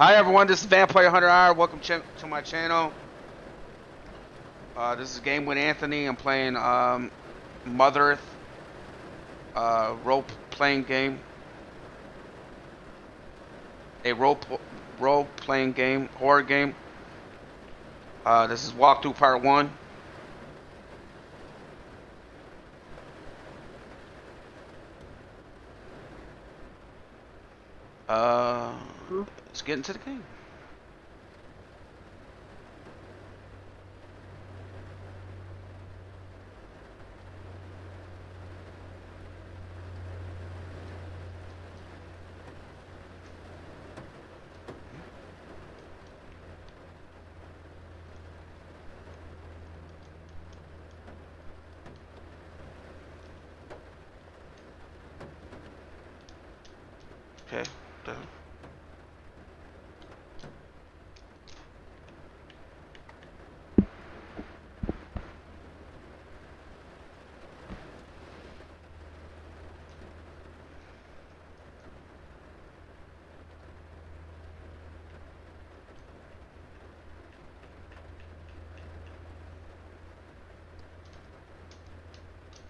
Hi everyone, this is Vampire Hunter R. Welcome to my channel. Uh, this is Game with Anthony. I'm playing um, Mothered uh, role playing game. A role role playing game, horror game. Uh, this is walkthrough part one. Uh, let's get into the game. Okay. the-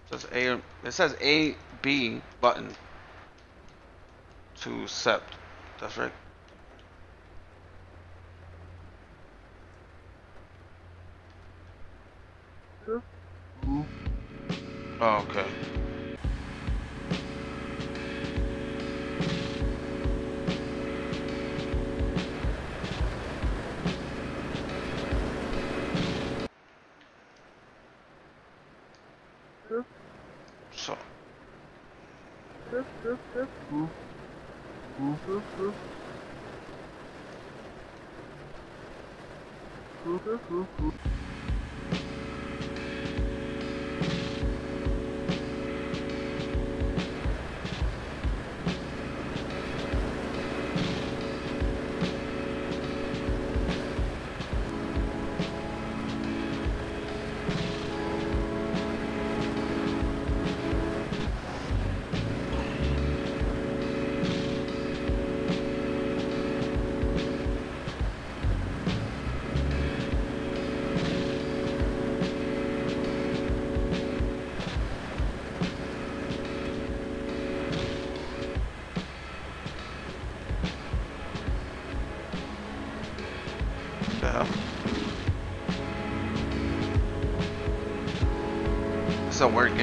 Says A. It says A B button to accept. That's right. It's a weird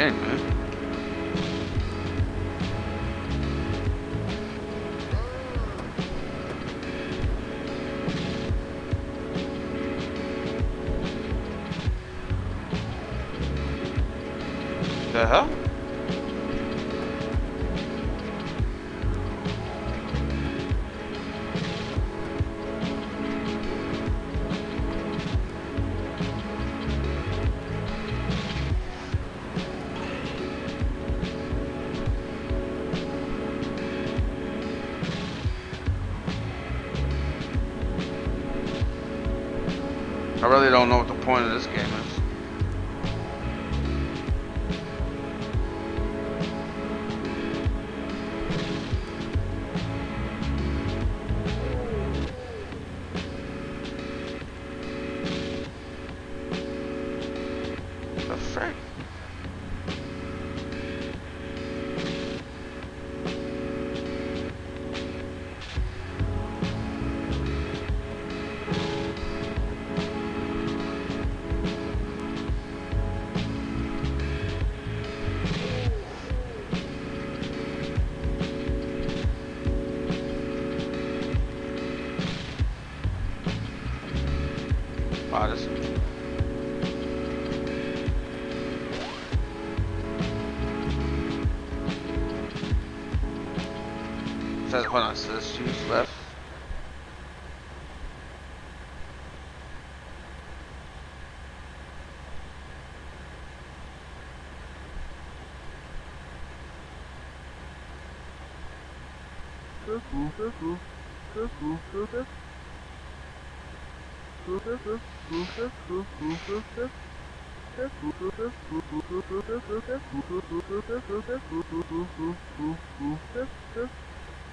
The Hold on, so there's shoes left.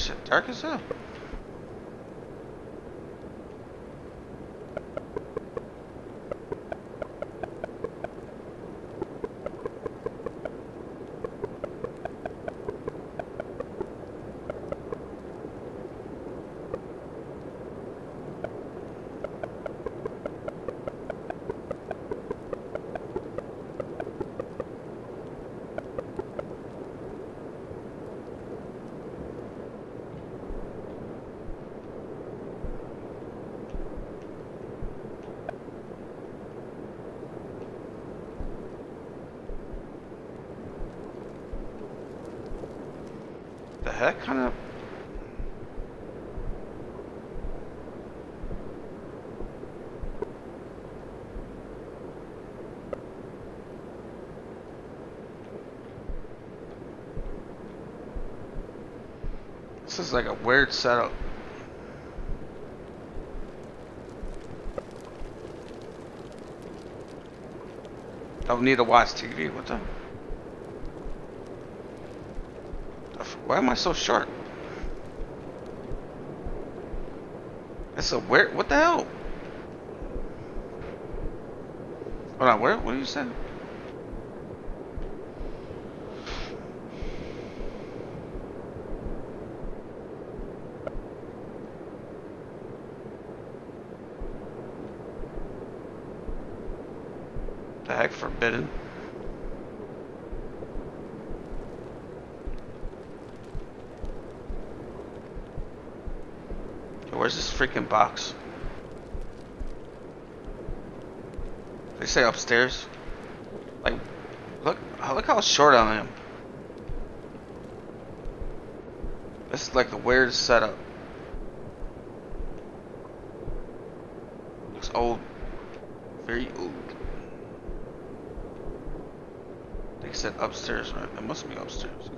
That shit dark heck kind of. This is like a weird setup. Don't need to watch TV. What the? the f- Why am I so sharp? It's a where? What the hell? Hold on. Where? What did you say? The heck forbidden? Yo, Where's this freaking box? They say upstairs. Like, look, look how short I am. This is like the weirdest setup. Looks old. Very old. They said upstairs, right? It must be upstairs.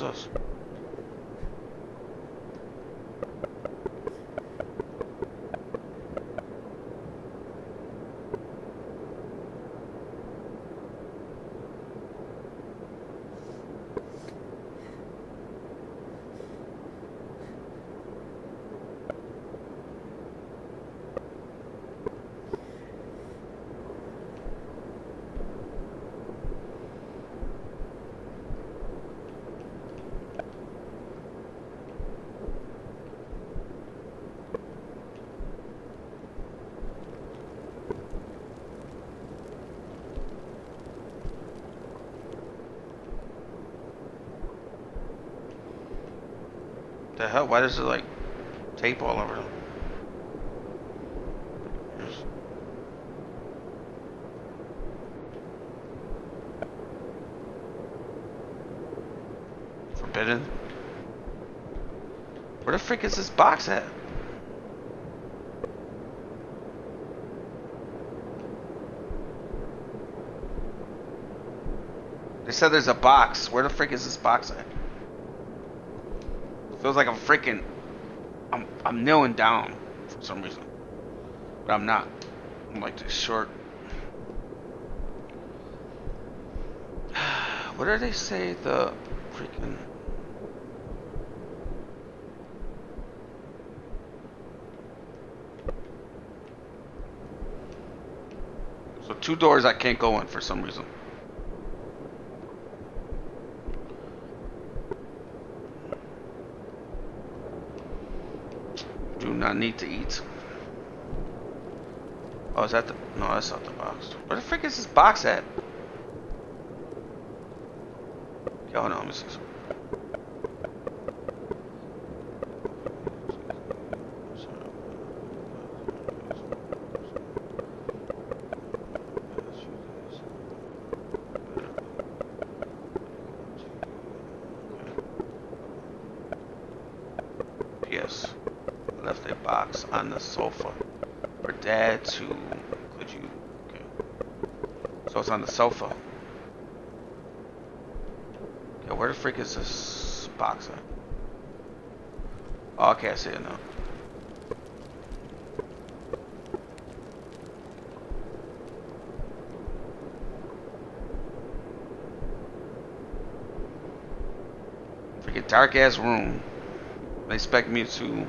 That The hell? Why does it like tape all over them? Forbidden. Where the frick is this box at? They said there's a box. Where the frick is this box at? Feels like I'm freaking. I'm I'm kneeling down for some reason, but I'm not. I'm like this short. What do they say the freaking? So two doors I can't go in for some reason. Do not need to eat. Oh, is that the... No, that's not the box. Where the frick is this box at? Yo, no, let me see. Yes. Left a box on the sofa for dad to. Could you? Okay. On the sofa. Okay, where the freak is this box at? Oh, okay, I see it now. Freaking dark ass room. They expect me to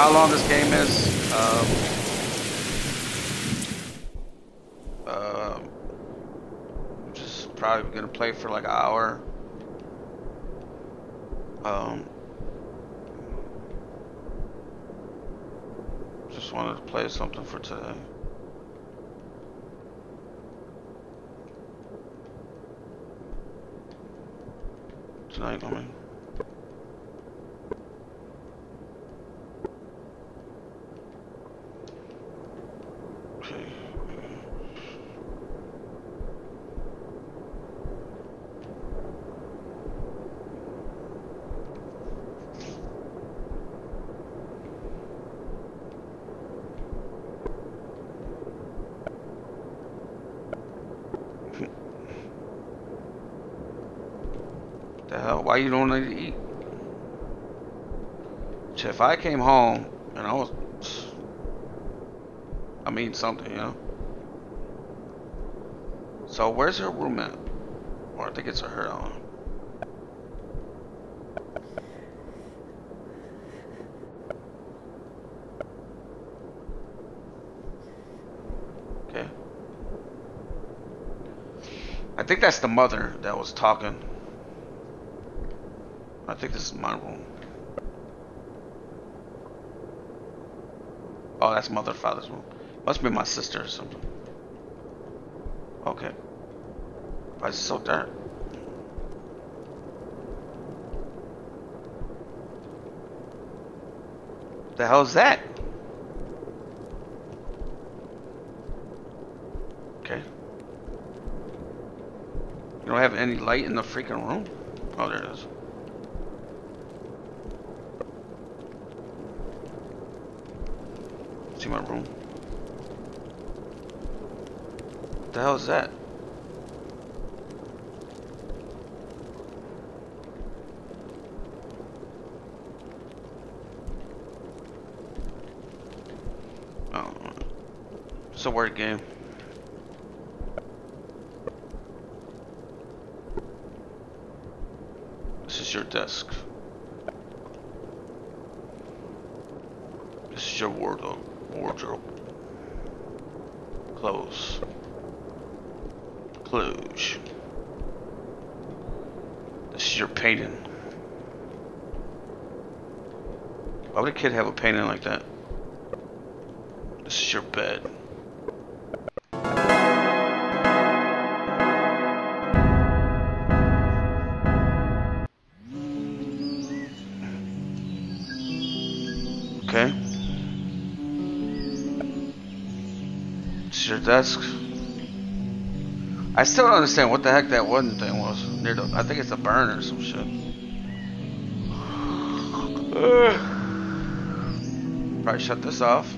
how long this game is. Um, uh, just probably gonna play for like an hour. Um, just wanted to play something for today. Tonight, I mean. Okay. The hell? Why you don't need to eat? Shit, If I came home and I was, I mean something, you know. So where's her room at? Or I think it's her. I. Okay. I think that's the mother that was talking. I think this is my room. Oh, that's mother father's room. Must be my sister or something. Okay. Why is it so dark? The hell is that? Okay. You don't have any light in the freaking room? Oh, there it is. My room? The hell is that? Oh, it's a word game. This is your desk. This is your wardrobe. Wardrobe. Clothes. Clothes. This is your painting. Why would a kid have a painting like that? This is your bed. Desk. I still don't understand what the heck that one thing was. Near the, I think it's a burn or some shit. Probably shut this off.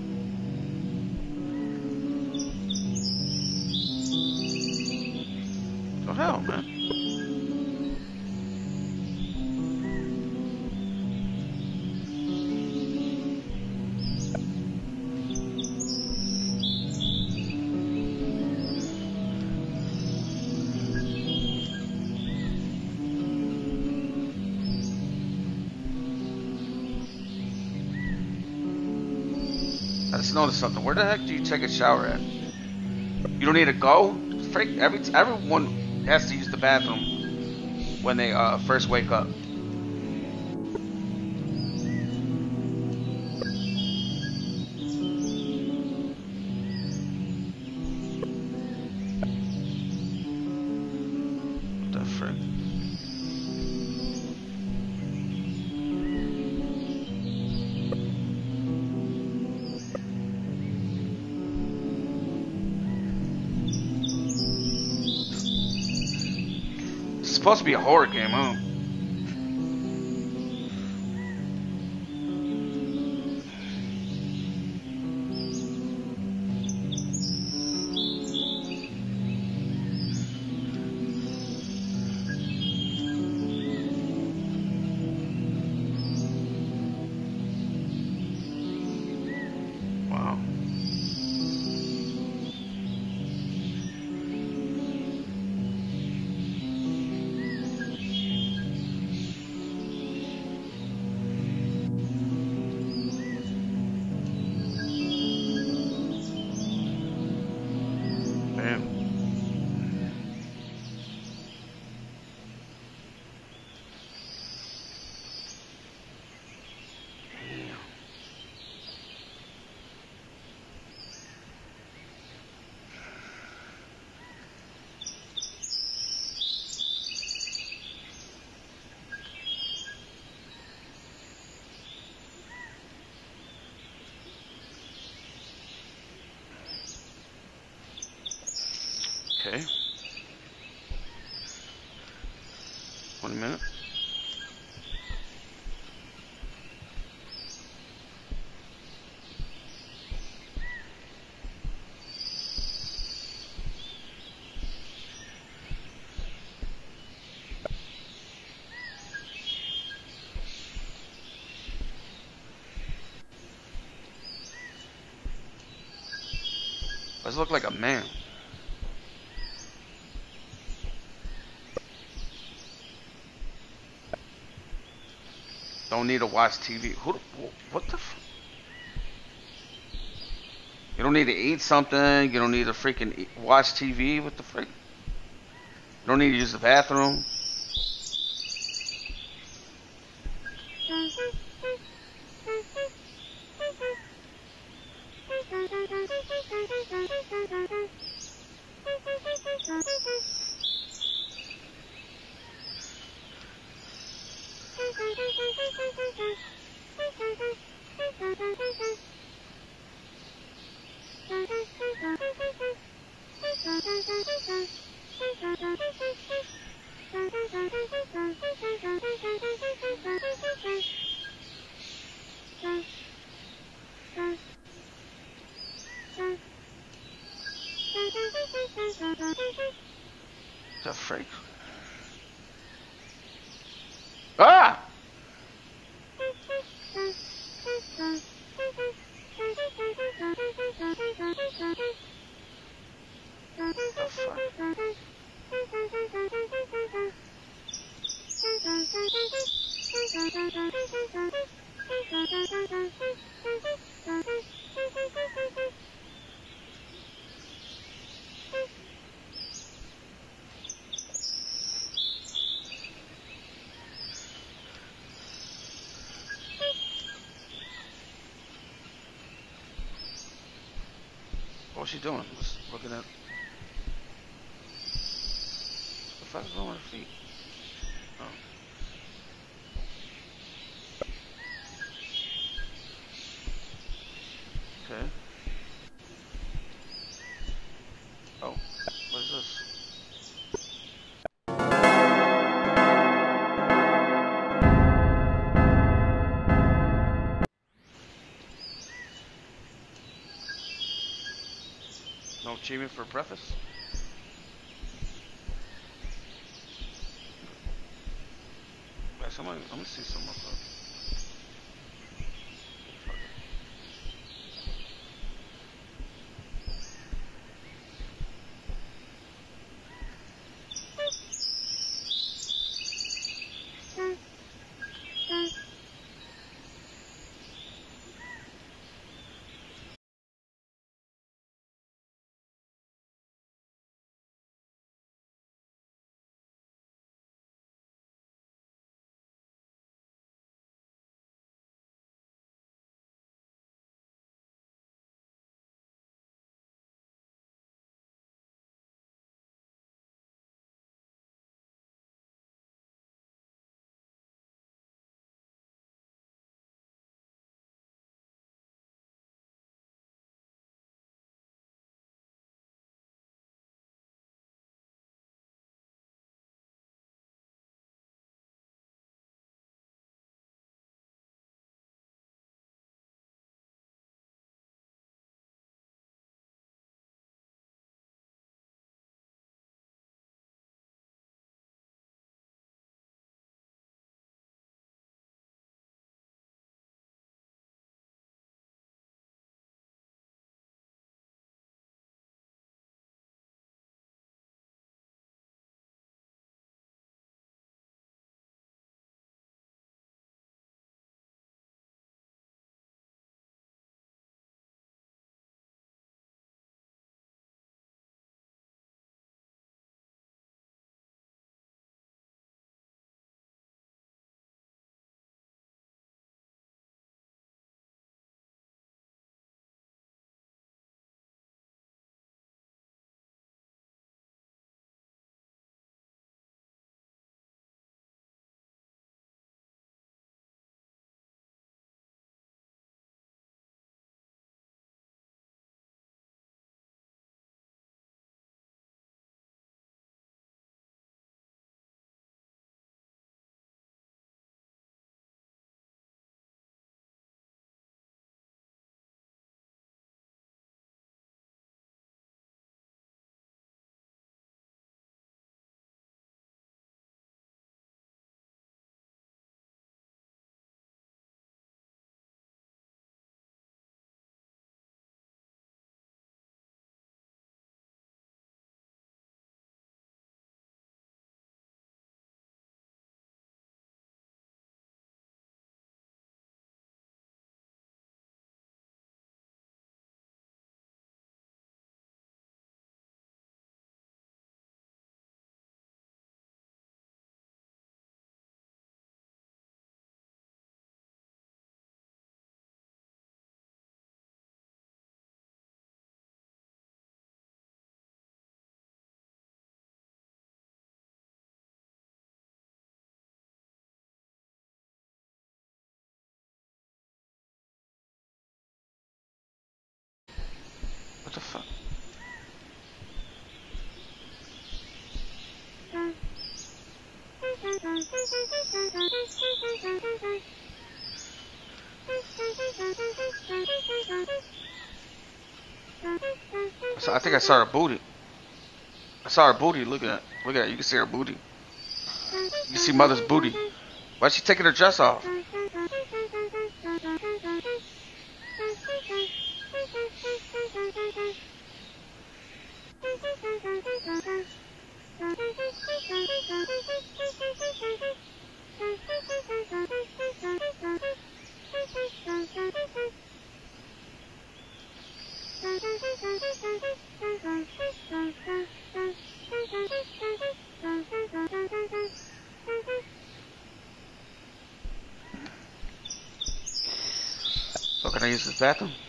Oh hell, man. Something. Where the heck do you take a shower at? You don't need to go. Freak, every everyone has to use the bathroom when they uh, first wake up. Supposed to be a horror game, huh? Look like a man. Don't need to watch TV. Who? the- What the? You don't need to eat something. You don't need to freaking eat, watch TV. What the freak? You don't need to use the bathroom. What's she doing? Looking at. The fuck is wrong with her feet? Achievement for breakfast? Wait, somebody, I'm gonna see What the fuck? So I think I saw her booty. I saw her booty. Look at that. Look at that. You can see her booty. You can see mother's booty. Why is she taking her dress off? Can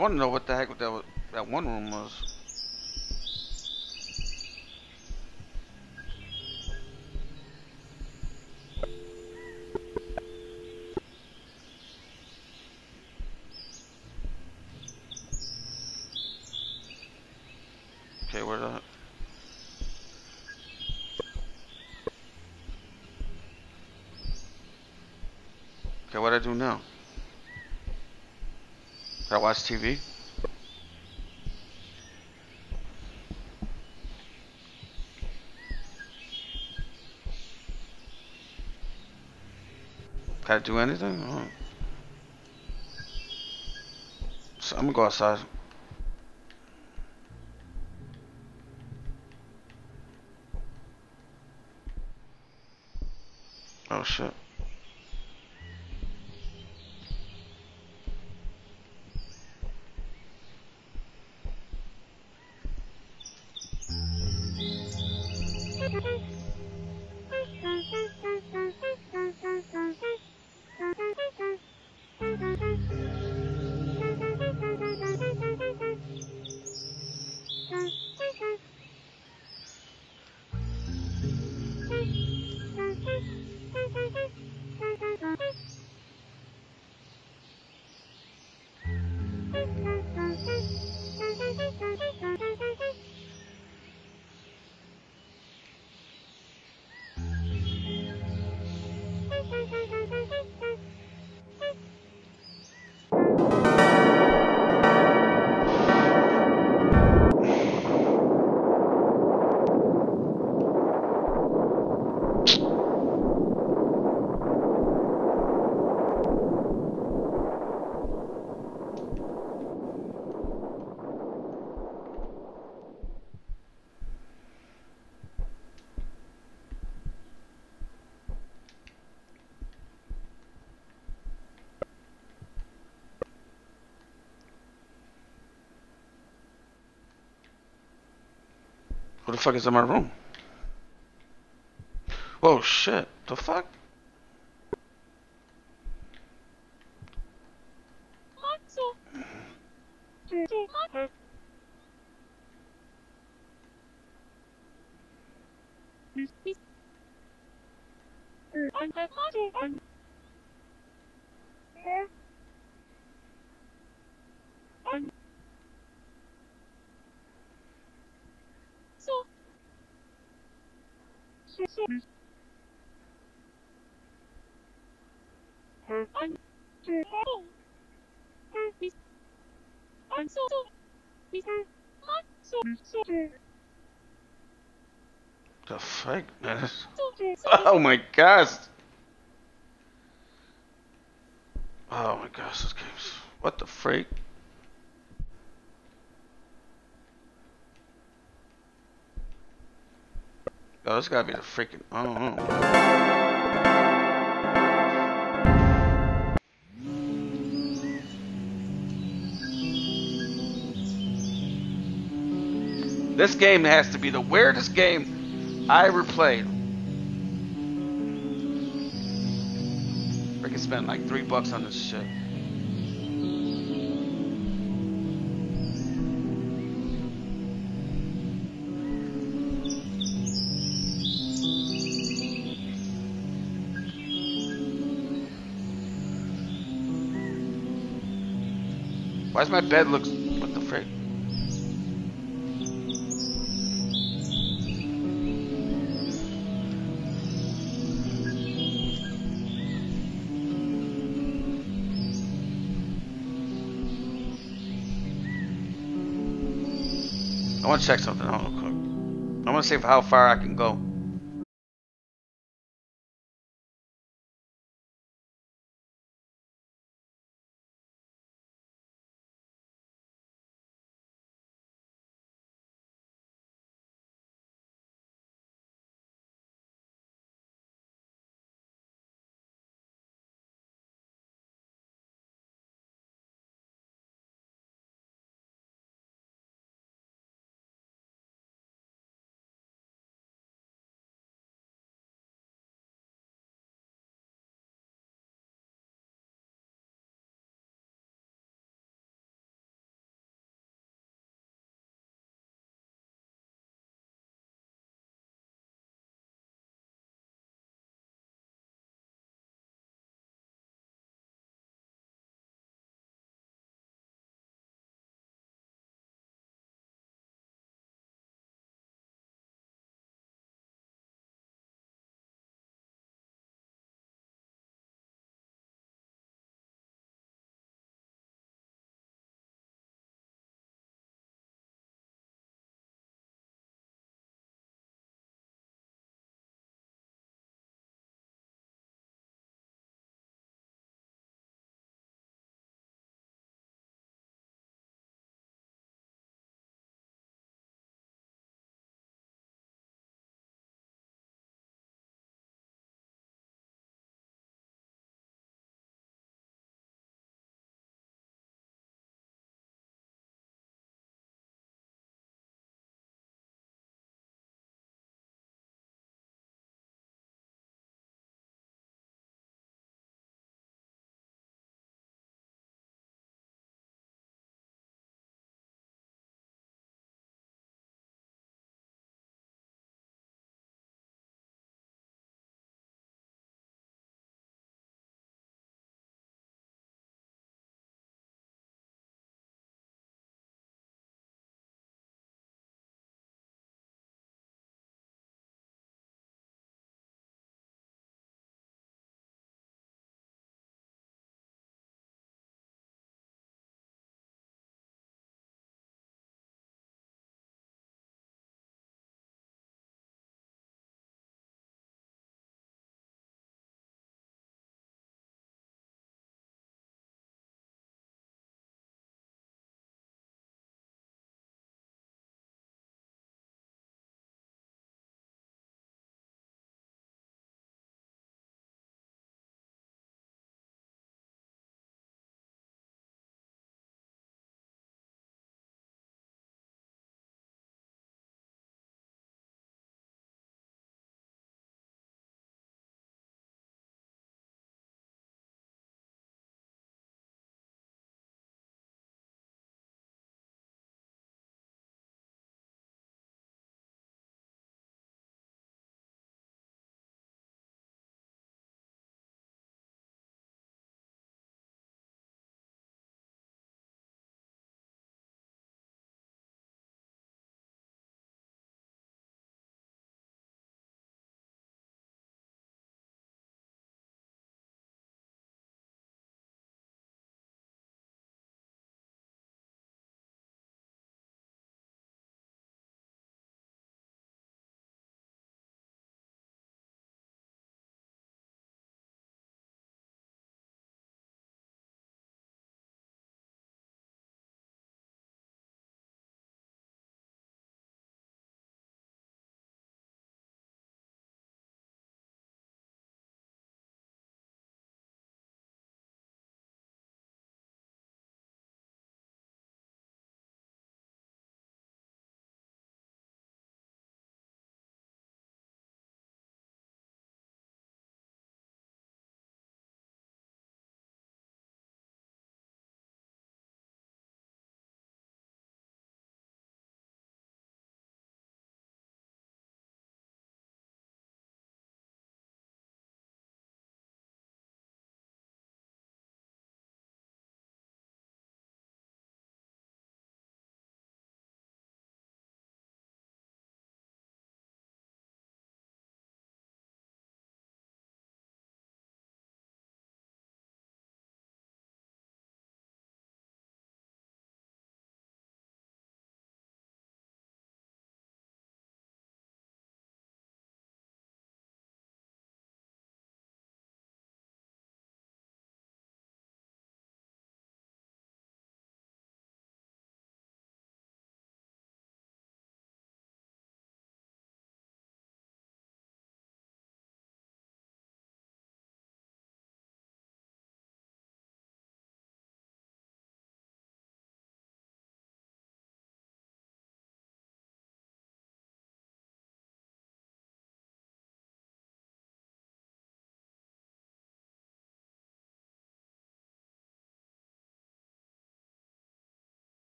want to know what the heck that that one room was. Okay, where's that? Okay, what do I do now? I watch TV? I do anything? Oh. So I'm gonna go outside. Oh shit. Who the fuck is in my room? Oh shit. The fuck? The fuck, man? Oh my gosh. Oh my gosh, this game's. What the freak? Oh, this gotta be the freaking. I don't know. This game has to be the weirdest game I ever played. I can spend like three bucks on this shit. Why does my bed look... What the frick? I want to check something out real quick. I want to see how far I can go.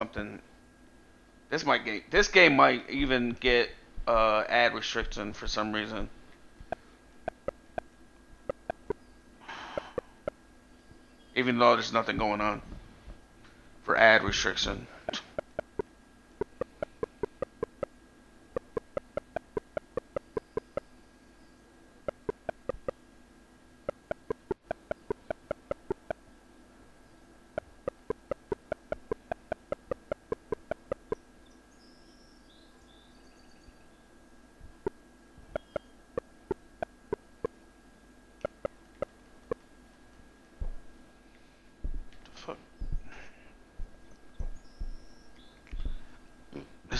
Something. This might get. This game might even get uh, ad restriction for some reason. Even though there's nothing going on for ad restriction. Fuck. This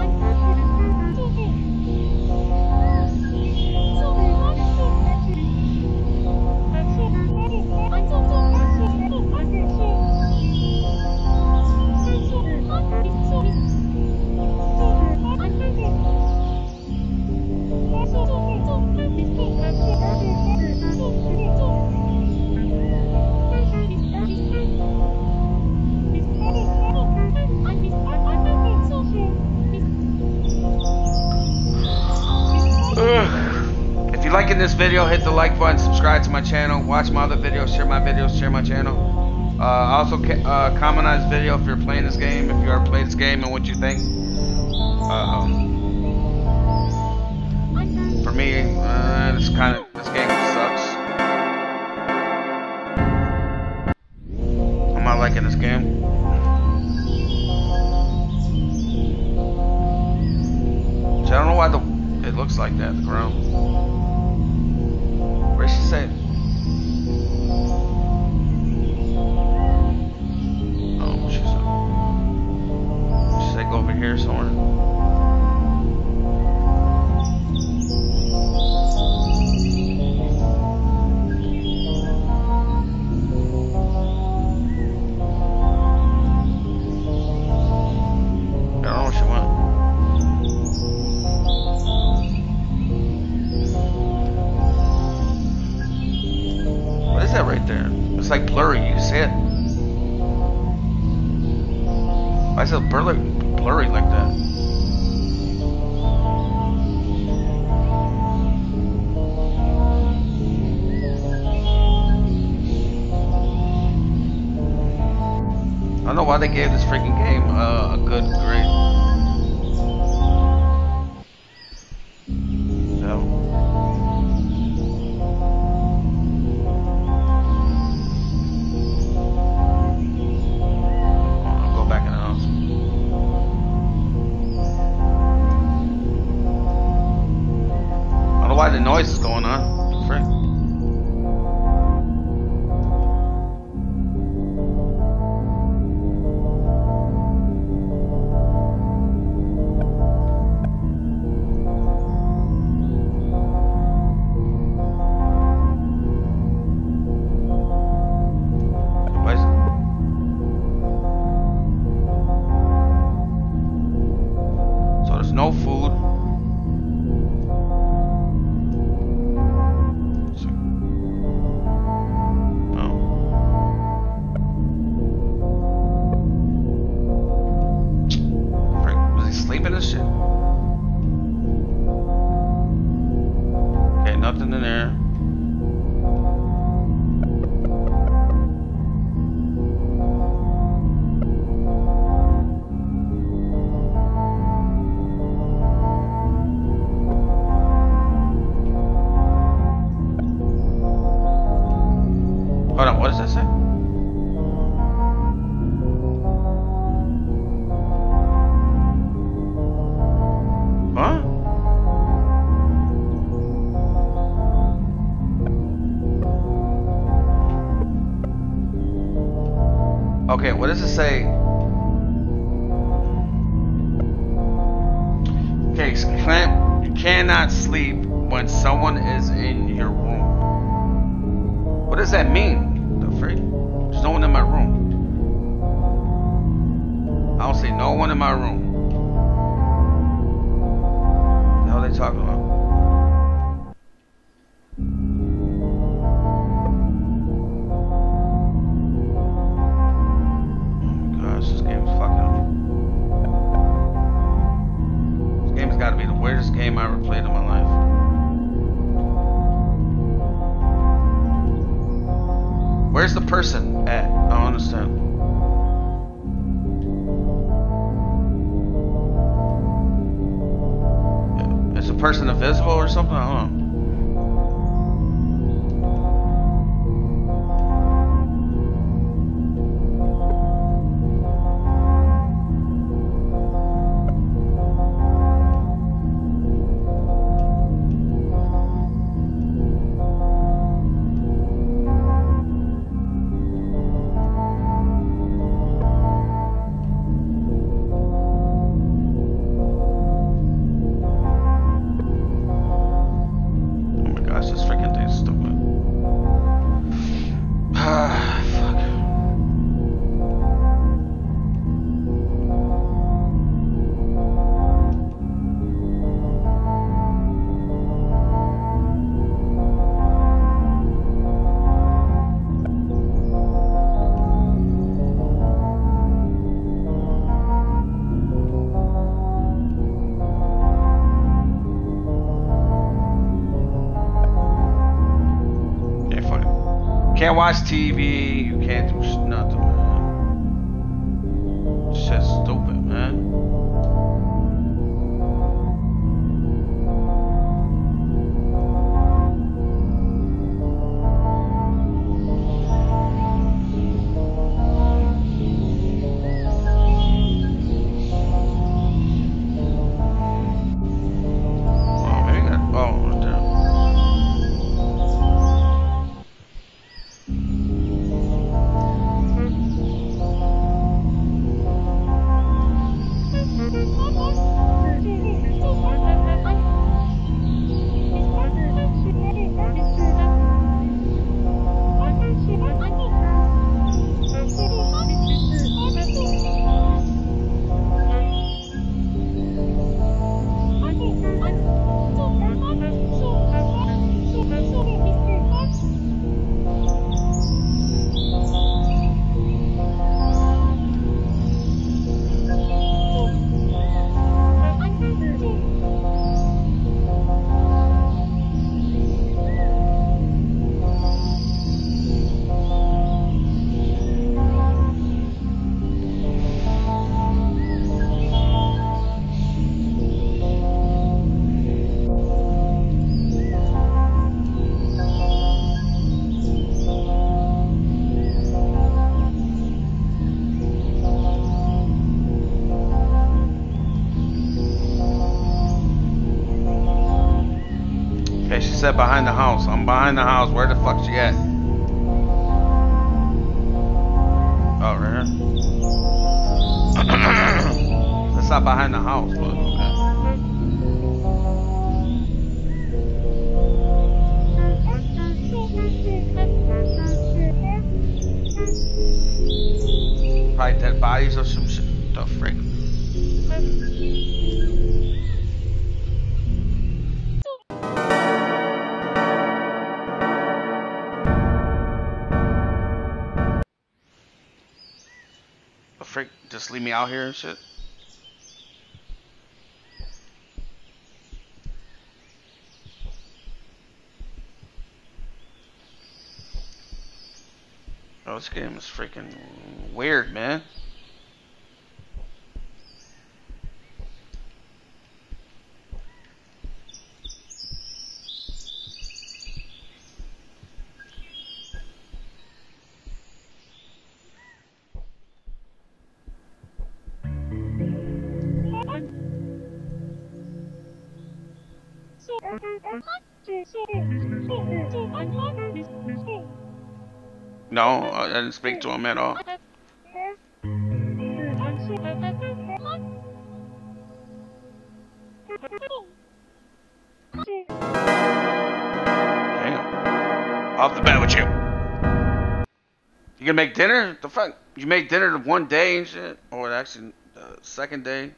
this video, hit the like button, subscribe to my channel, watch my other videos, share my videos, share my channel. Uh, also, uh, comment on this video if you're playing this game, if you ever played this game and what you think. Um, for me, uh, this kind of this game sucks. I'm not liking this game. Why they gave this freaking game uh, a good grade. Can't watch TV. House. The house. Where the fuck she at? Leave me out here and shit? Oh, this game is freaking weird, man. No, I didn't speak to him at all. Damn. Off the bat with you. You gonna make dinner? The fuck? You make dinner one day and shit? Or actually, the second day.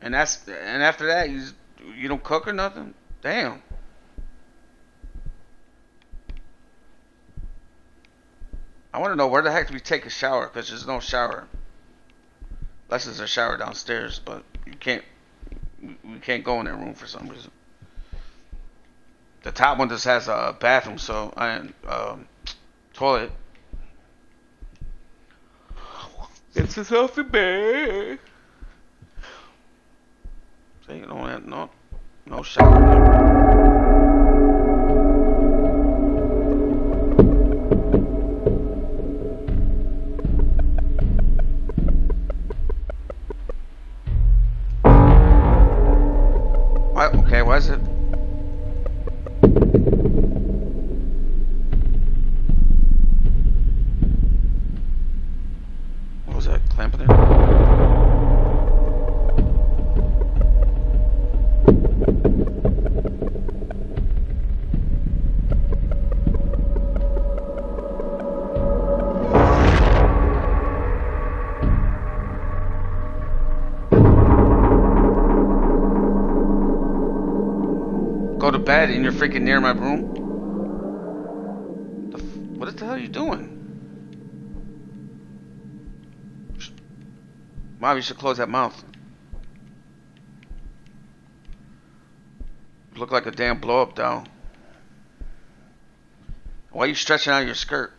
And that's and after that you you don't cook or nothing. Damn. I want to know where the heck do we take a shower? Because there's no shower. Unless there's a shower downstairs, but you can't. We can't go in that room for some reason. The top one just has a bathroom, so I um, toilet. It's a healthy bed. So you don't have no no shower. Freaking near my room? The what the hell are you doing? Mom, you should close that mouth. Look like a damn blow up doll. Why are you stretching out your skirt?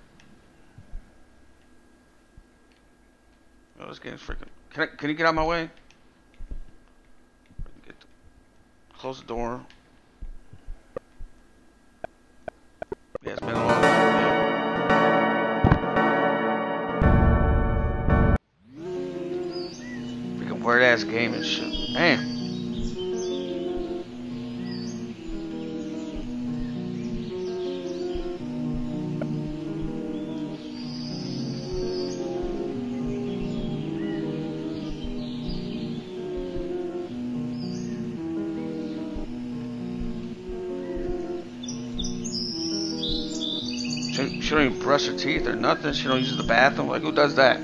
Oh, this game's freaking. Can I, can you get out of my way? Close the door. Yeah, it's been a long yeah. Freaking weird ass game and shit. Man. Brush her teeth or nothing. She don't use the bathroom. Like who does that?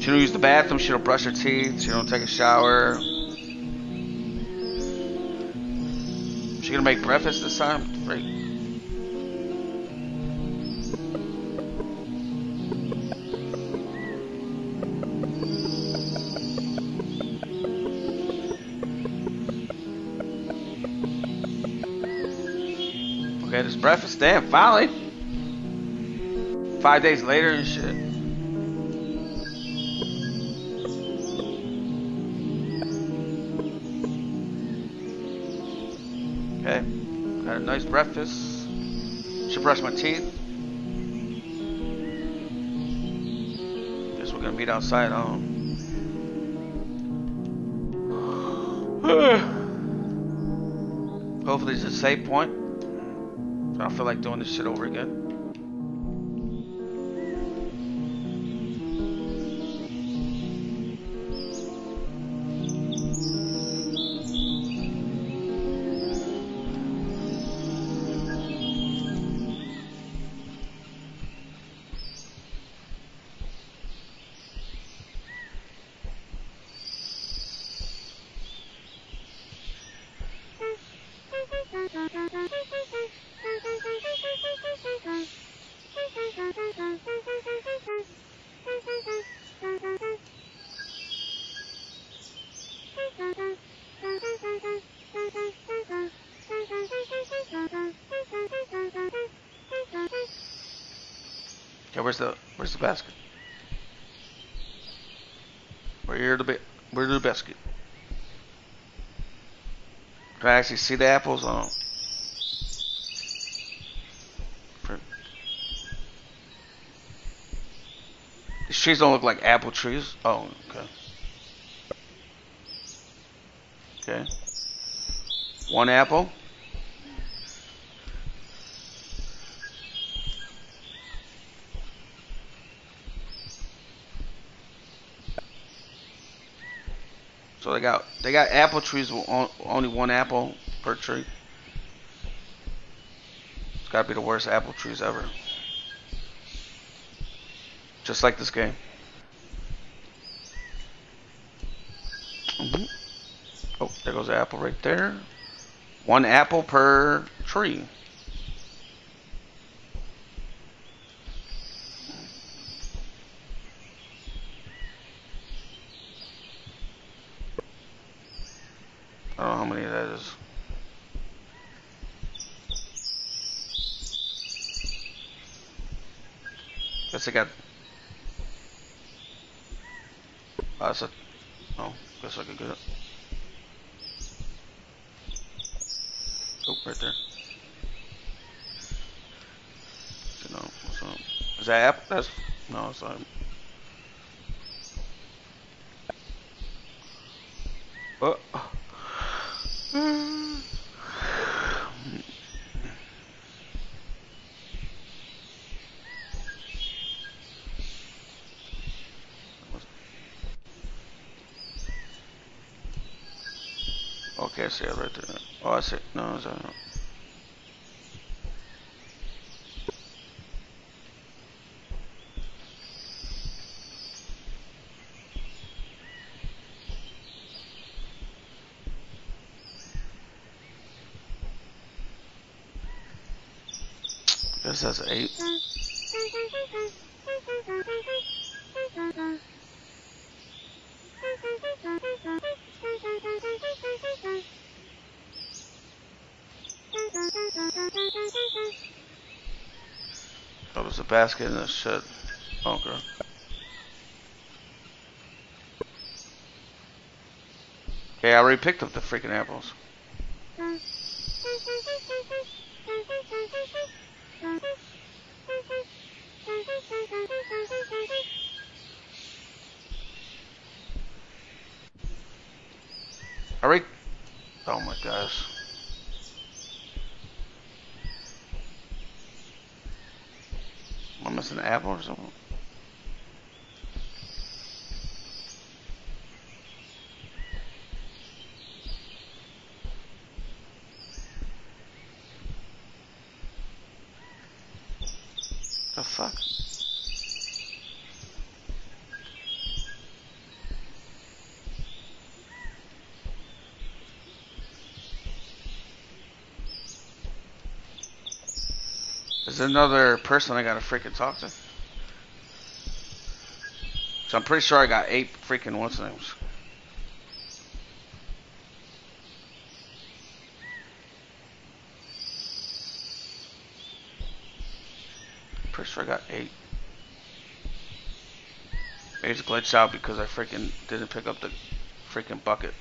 She don't use the bathroom. She don't brush her teeth. She don't take a shower. She gonna make breakfast this time? Breakfast. Damn, finally. Five days later and shit. Okay, got a nice breakfast. Should brush my teeth. Guess we're gonna meet outside. Um. Hopefully, it's a safe point. I feel like doing this shit over again. Where's the where's the basket? Where the where's the basket? Can I actually see the apples on? These trees don't look like apple trees. Oh, okay. Okay. One apple. So they got they got apple trees with only one apple per tree. It's gotta be the worst apple trees ever. just like this game. Mhm. Oh, there goes the apple right there. One apple per tree. I don't know how many that is. Oh, that's a. Oh, guess I could get it. Oh, right there. No, what's up? Is that apple? That's no, it's not. Oh. Okay, I see it right there. Oh, I see. No, is that not? That's eight. Oh, there's a basket in shit. Okay. Okay, I already picked up the freaking apples. Alright. Oh my gosh. Am I missing an apple or something? The fuck? Is there another person I gotta freaking talk to? So I'm pretty sure I got eight freaking what's names. Sure I got eight. Maybe it's glitched out because I freaking didn't pick up the freaking bucket.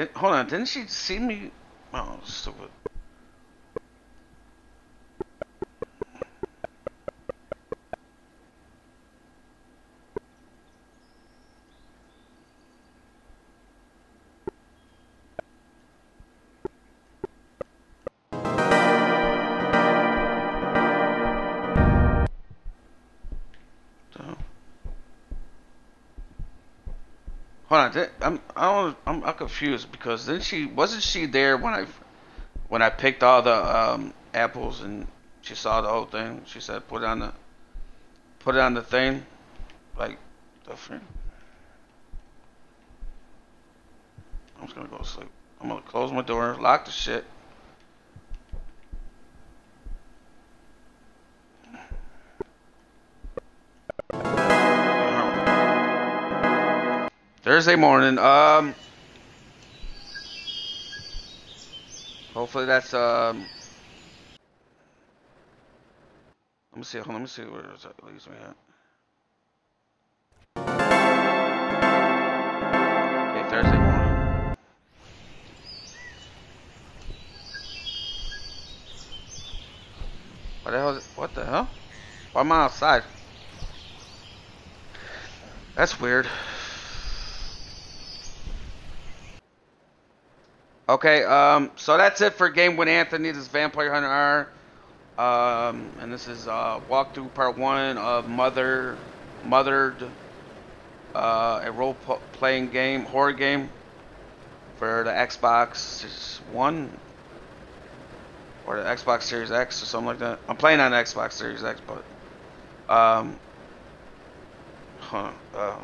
Did, hold on, didn't she see me? Oh, stupid. Hold on, I'm I I'm I'm confused because then she wasn't she there when I when I picked all the um, apples and she saw the whole thing. She said put it on the put it on the thing, like the thing. I'm just gonna go to sleep. I'm gonna close my door, lock the shit. Thursday morning. Um, hopefully that's um. Let me see. Hold on, let me see where that leaves me at. Okay, Thursday morning. What the hell? What the hell? Why am I outside? That's weird. Okay, um, so that's it for Game with Anthony. This is Vampire Hunter R. Um, and this is uh, walkthrough part one of Mother, Mothered, uh, a role-playing game, horror game for the Xbox One or the Xbox Series X or something like that. I'm playing on Xbox Series X, but um, huh, uh,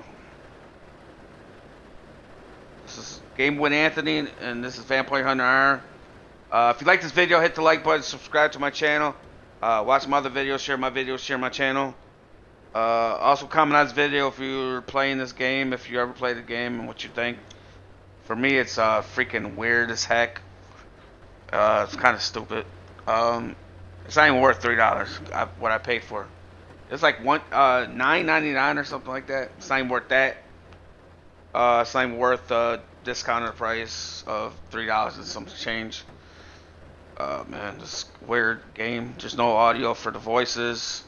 this is Game with Anthony, and this is Vampire Hunter R. Uh, if you like this video, hit the like button, subscribe to my channel, uh, watch my other videos, share my videos, share my channel. Uh, also comment on this video if you're playing this game, if you ever played the game, and what you think. For me, it's uh, freaking weird as heck. Uh, it's kind of stupid. Um, it's not even worth three dollars. What I paid for. It's like one uh, nine ninety nine or something like that. It's not even worth that. Uh, it's not even worth uh, discounted price of three dollars and some change. Uh, man, this weird game. Just no audio for the voices.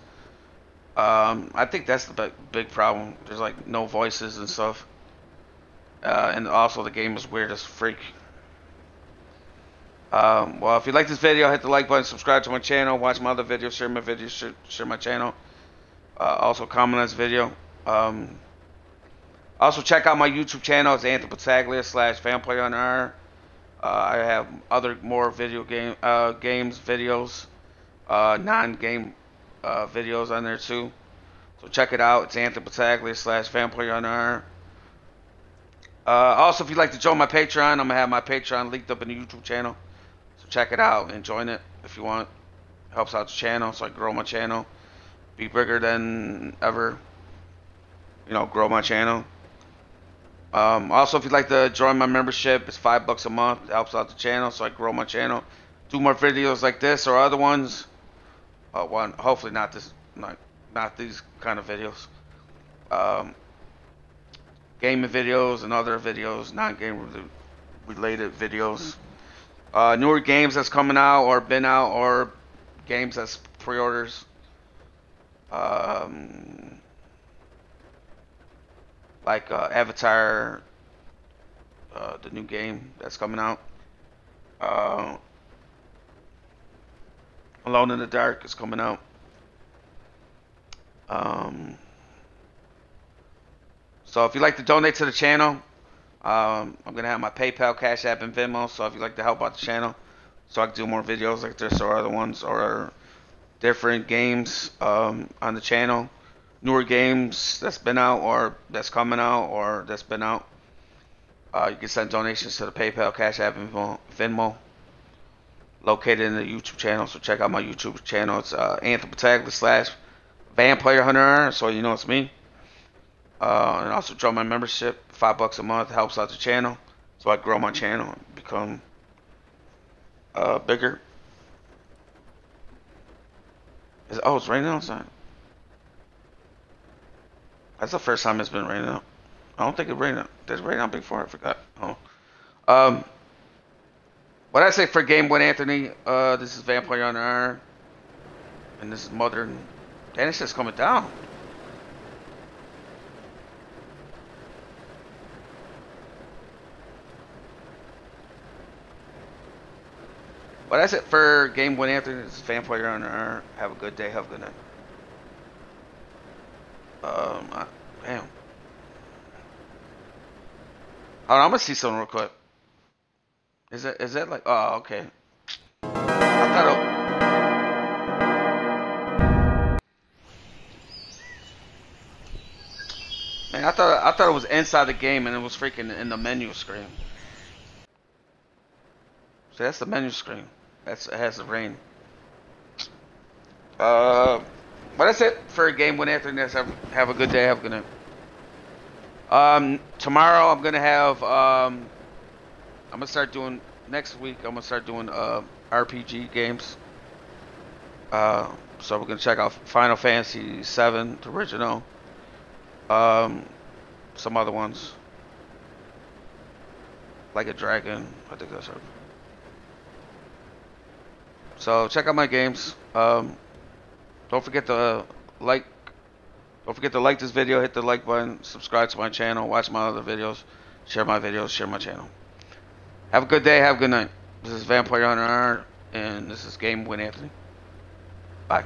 Um, I think that's the big, big problem. There's like no voices and stuff. Uh, and also the game is weird as freak. Um, well, if you like this video, hit the like button, subscribe to my channel, watch my other videos, share my videos, share, share my channel. Uh, also comment on this video. Um, also, check out my YouTube channel. It's Anthony Battaglia slash Vampire on R. Uh, I have other more video game uh, games videos, uh, non-game uh, videos on there too. So check it out. It's Anthony Battaglia slash Vampire on R. Uh, also, if you'd like to join my Patreon, I'm gonna have my Patreon linked up in the YouTube channel. So check it out and join it if you want. It helps out the channel so I grow my channel, be bigger than ever. You know, grow my channel. Um, also, if you'd like to join my membership, it's five bucks a month. It helps out the channel, so I grow my channel. Do more videos like this or other ones. Uh, one, hopefully not this, not not these kind of videos. Um, gaming videos and other videos, non-game related videos. Uh, newer games that's coming out or been out or games that's pre-orders. Um, like uh, Avatar, uh, the new game that's coming out. Uh, Alone in the Dark is coming out. Um, so if you'd like to donate to the channel, um, I'm gonna have my PayPal, Cash App, and Venmo. So if you'd like to help out the channel, so I can do more videos like this or other ones or different games um, on the channel newer games that's been out or that's coming out or that's been out. Uh, you can send donations to the PayPal, Cash App, and Venmo. Located in the YouTube channel, so check out my YouTube channel. It's uh, Battaglia slash Vampire Hunter, so you know it's me. Uh, and also join my membership, five bucks a month helps out the channel, so I grow my channel and become uh, bigger. Is, oh, it's raining outside. That's the first time it's been raining out. I don't think it rained out. It rain out before? I forgot. Oh. Um, what I say for game one, Anthony? Uh, this is Vampire on Iron, and this is Mother. Damn, it's just coming down. But that's it for Game one, Anthony. This is Vampire on Iron. Have a good day. Have a good night. Um, I, damn. I'm gonna see something real quick. Is that is that like? Oh, okay. I thought. It, man, I thought I thought it was inside the game and it was freaking in the menu screen. So that's the menu screen. That's it has the rain. Uh, but that's it for a game with Anthony. Have, have a good day. Have a good night. Um, tomorrow I'm gonna have um, I'm gonna start doing next week. I'm gonna start doing uh RPG games. Uh, so we're gonna check out Final Fantasy VII, the original. Um, some other ones like a dragon. I think that's it. So check out my games. Um, don't forget to uh, like. Don't forget to like this video, hit the like button, subscribe to my channel, watch my other videos, share my videos, share my channel. Have a good day, have a good night. This is Vampire Hunter, and this is Game with Anthony. Bye.